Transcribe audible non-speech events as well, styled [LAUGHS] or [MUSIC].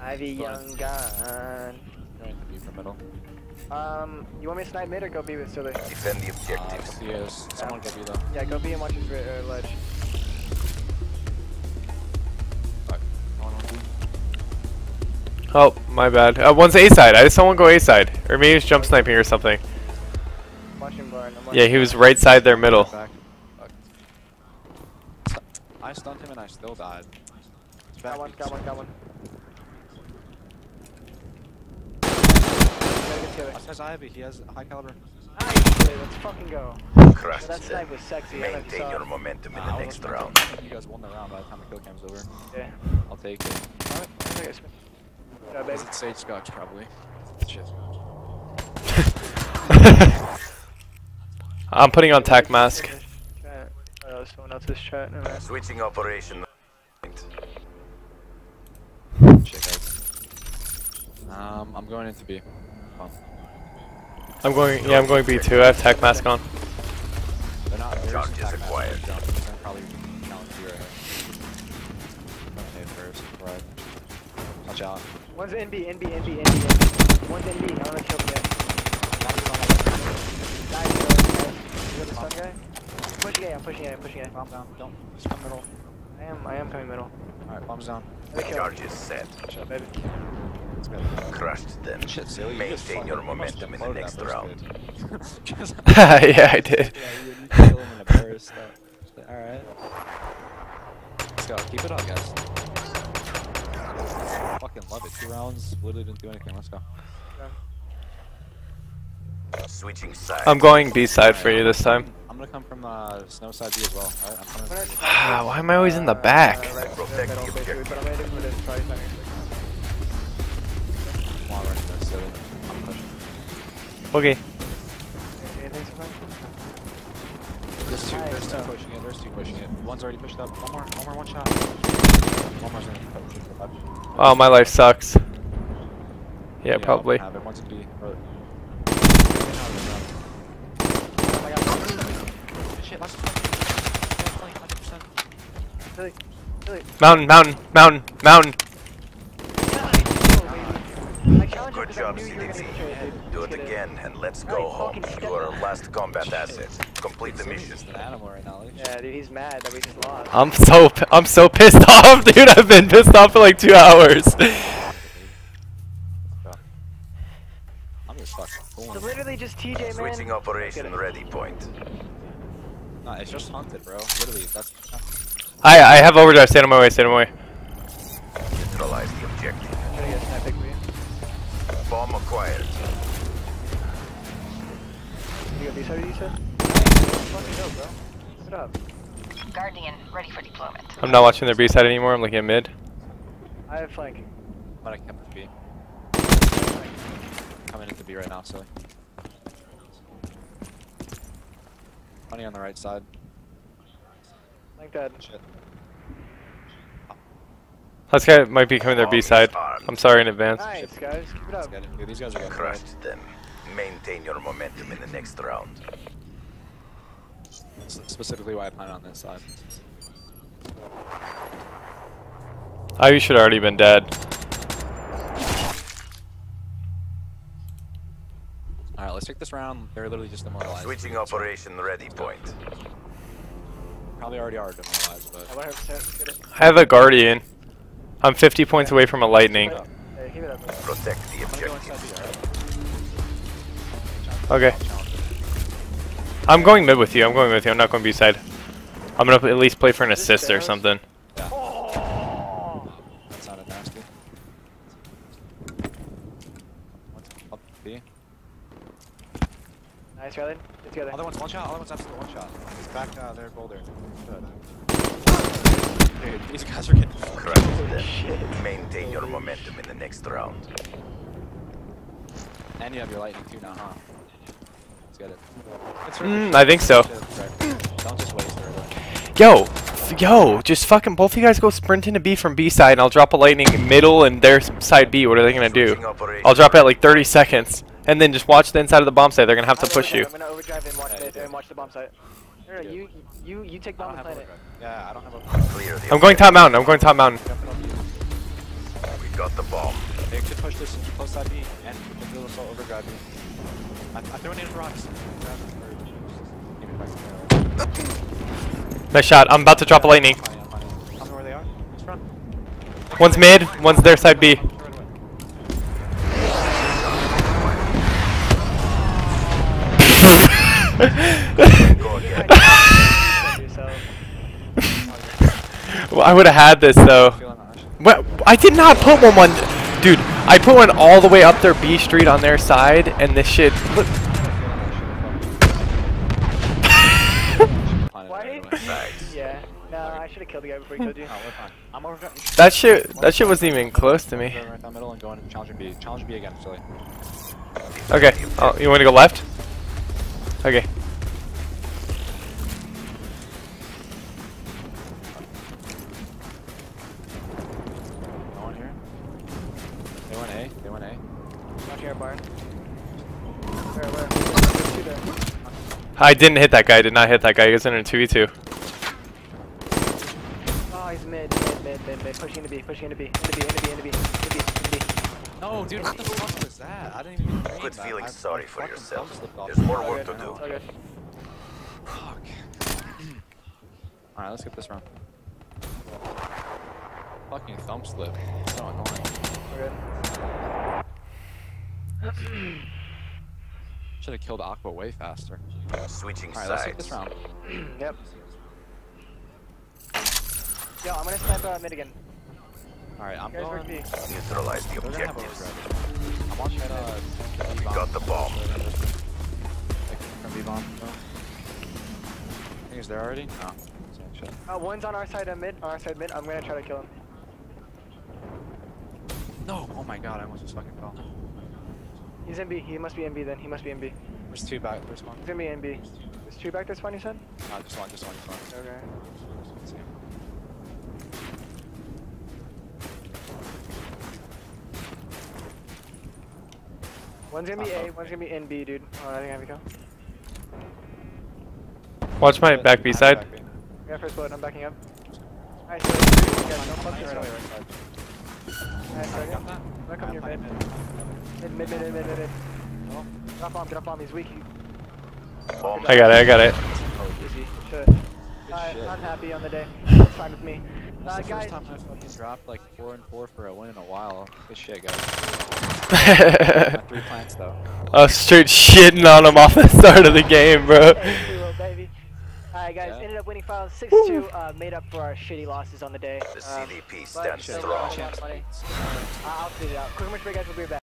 Ivy Go Young gun. Going to be for middle. Um, you want me to snipe mid or go B with Silly? Defend the Uh, objectives. CS. Someone go B though. Yeah, go B and watch his uh, ledge. Fuck. No one on B. Oh, my bad. Uh, one's A side. I just saw one go A side. Or maybe he was jump sniping or something. Watch him barn. Yeah, he was right side their middle. I stunned him and I still died. Got one, got one, got one. Watch this Ivy. He has high caliber. Nice, let's fucking go. Crush That snipe was sexy. I don't know if you Maintain saw your it. momentum in Nah, the I next was- round. I think you guys won the round by the time the kill cam's over. Yeah. I'll take it. Alright, I guess. Yeah, baby. Is it Sage Scotch probably? Shit. [LAUGHS] I'm putting on tac mask. Oh, someone else's chat. Never. Switching operation. Shit, guys. Um, I'm going into B. Come on. I'm going. Yeah, I'm going B too. I have tac mask on. They're not. They're just attacking acquired. that jump. They're probably challenge B. I'm hit first. Right. Watch out. One's in B, in B, in B, in B. One's in B. I don't know if killed yet. Nice, nice. You got the stun guy? I'm pushing A, I'm pushing A, I'm pushing A. Bomb down. Don't. Just come middle. I am, I am coming middle. Alright, bombs down. They killed. Charges set. Shit, Baby. Let's. Crushed them. Shit, silly. you Maintain your fucking- you must momentum in the next round. first bit. Just- yeah, I did. Yeah, you, you kill him in a burst. Alright. Let's go. Keep it up, guys. Fucking love it. Two rounds. Literally didn't do anything. Let's go. Switching sides. I'm going B side for you this time. I'm gonna come from uh, snow side B as well. Alright, I'm coming. When I- from- Ah, [SIGHS] why am I always in the back? Okay. Anything so far? There's two. There's two pushing it. There's two pushing it. One's already pushed up. One more. One more. One shot. One more's gonna cut push for five. Oh, my life sucks. Yeah, probably. Have it. One's in B. Or... My god. Shit, last 100%. Silly. Silly. Mountain, mountain, mountain, mountain. I challenged him Good 'cause job, I knew you were gonna CDT. get traded, dude. Do it again and let's go home. You are our last combat asset. Complete the mission. just an animal right now. like, Yeah, dude, he's mad that we just lost. I'm so p- I'm so pissed [LAUGHS] off, dude. I've been pissed off for like two hours. [LAUGHS] I'm just fucking It's pulling. literally just TJ, man. Switching operation ready point. No, it's just hunted, bro. Literally, that's. I I have overdrive. Stand on my way. Stand on my way. Neutralize the objective. Bomb acquired. You got these, how you say? Fucking go, bro. What up? Guardian ready for deployment. I'm not watching their B side anymore. I'm looking at mid. I have flank. But I kept B. Coming into B right now, silly. Money on the right side. Flank dead. Shit. This guy might be coming their oh, B side. I'm sorry in advance. Nice, guys. Keep it up. get these guys are getting right. Crushed them. Maintain your momentum in the next round. S- Specifically why I plan on this side. Oh, you should already been dead. Alright, let's take this round. They're literally just demoralized. Switching operation ready point. Probably already are demoralized, but. I 100% let's get it. I have a guardian. I'm 50 points away from a lightning. Hey, keep it up. man. Protect the I'm gonna go objective. Okay. I'm going mid with you. I'm going with you. I'm not going B side. I'm gonna at least play for an assist or something. That sounded nasty. What's up B? Nice, Riley. Get together. Other one's one shot, other one's absolute one shot. He's back uh, there, boulder. Good. Dude, these guys are getting Crushed them. Maintain your momentum in the next round. And you have your lightning too now, huh? Let's get it. Mm, I think so. Don't just waste it. Yo, yo, just fucking both of you guys go sprint into B from B side, and I'll drop a lightning middle and their side B. What are they gonna do? I'll drop it at like 30 seconds, and then just watch the inside of the bomb site. They're gonna have to push you. I'm push gonna- you. I'm gonna overdrive and watch Yeah, mid you do. and watch the bomb site. No, no, You you, you, you take I the planet. Yeah, I don't have a Clear I'm going top mountain. I'm going top mountain. Jumping on you. Got the bomb. They could push this close side B and the little assault over grab B. I, I threw it in rocks. Grab or give it back to me. Nice shot. I'm about to drop a lightning. Funny, I'm funny. Tell me where they are. Just run. One's mid, one's their side B. [LAUGHS] [LAUGHS] Throw it away. Go again. yourself. Well, I would have had this though. Well, I did not put one one. Dude, I put one all the way up their B street on their side, and this shit. Look, Yeah. No, I should have killed the guy before he killed you. That shit. That shit wasn't even close to me. Okay. Oh, you want to go left? Okay. Went A. They went A. Watch here, Barn. Where, where? There's two. I didn't hit that guy. I did not hit that guy. He was in a 2v2. Oh, he's mid, mid, mid, mid, mid. Pushing into B, pushing into B, into B, into B, into B, into B, into B. No, dude, what the fuck was that? I didn't even Quit that. feeling I- sorry for yourself. thumb slipped off. There's more work to do. [CLEARS THROAT] all. Fuck. Alright, let's get this round. Fucking thumb slip. So annoying. All good. [CLEARS THROAT] Should have killed Aqua way faster. Switching Alright, let's take this sides. round. [CLEARS THROAT] Yep. Yo, I'm gonna snipe uh, mid again. Alright, I'm You guys work going. B. Neutralize the They're gonna have objectives. overgrab. I'm watching uh, B got the bomb. Like, From B bomb. No. I think he's there already? No. Uh, one's on our side of mid, on our side mid. I'm gonna try to kill him. No! Oh my god, I almost just fucking fell. He's in B. He must be in B then. He must be in B. There's two back. There's one. He's gonna be in B. There's two back this one, you said? Uh, just one, just one, just one. Okay. One's gonna be Uh-oh. A, one's gonna be in B, dude. Oh, I think I have to go. Watch my back B I'm side. back B. Yeah, first blood. I'm backing up. Alright, so. Yeah, don't fuck Right yourself. away, right side. Alright, sorry. Got that? I'm gonna come Yeah, to your I'm mid. Mid, mid, mid, mid. No. Get bomb, get off bomb. He's weak. He- Bomb I got it. I got it. Oh, easy. Shit. Good Alright, shit. I'm happy on the day. It's fine with me. Uh, That's the guys, first time I've fucking dropped like four and four for a win in a while. Good shit, guys. [LAUGHS] Three plants though. I was straight shitting on him off the start of the game, bro. Hey, we will, baby. Alright, guys, Yeah. ended up winning files 6-2, uh, made up for our shitty losses on the day. The Um, CDP but stands still strong. a lot of money. Uh, I'll figure it out. Quick, much break, guys. We'll be right back.